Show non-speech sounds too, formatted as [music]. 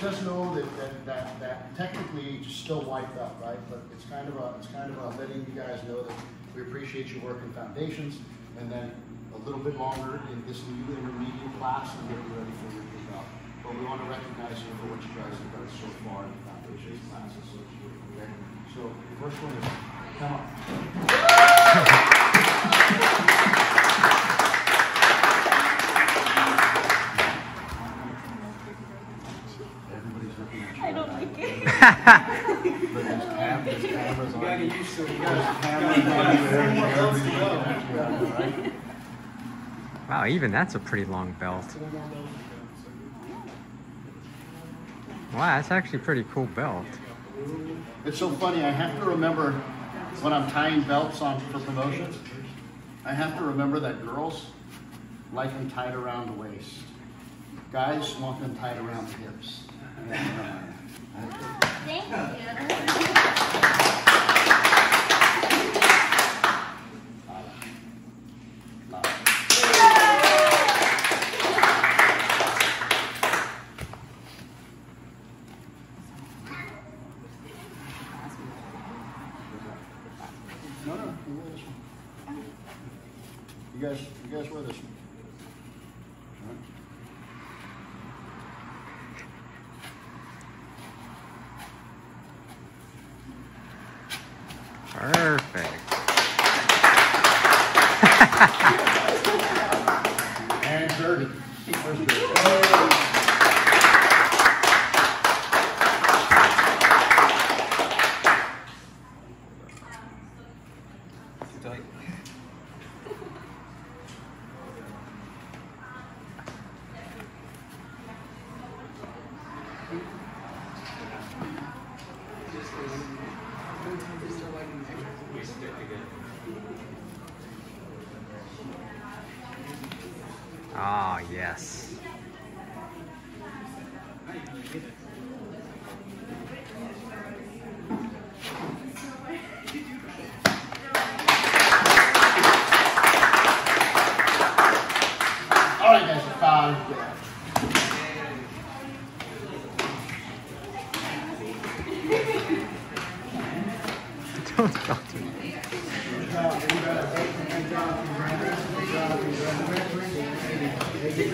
just know that, that, that, that technically it's still white belt, right? But it's kind of a, it's kind of a letting you guys know that we appreciate your work in foundations, and then a little bit longer in this new intermediate class and get you ready for your belt. But we want to recognize you for what you guys have done so far in the foundations classes. So, okay? So the first one is, come on. Everybody's looking at you. I don't like it. But there's cam- there's cameras [laughs] on gotta get used to it. You gotta- cameras on you. Everybody's looking at you, all right? Wow, even that's a pretty long belt. Wow, that's actually a pretty cool belt. It's so funny, I have to remember when I'm tying belts on for promotions, I have to remember that girls like them tied around the waist. Guys want them tied around the hips. Thank you. No, no, you guys, you guys wear this one. All right. Perfect. [laughs] And dirty. Where's Ah, yes. All right, guys, Don't talk to me. Woo.